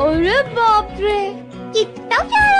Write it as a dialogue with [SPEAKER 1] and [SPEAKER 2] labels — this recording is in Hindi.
[SPEAKER 1] अरे बाप रे
[SPEAKER 2] कितना प्यारा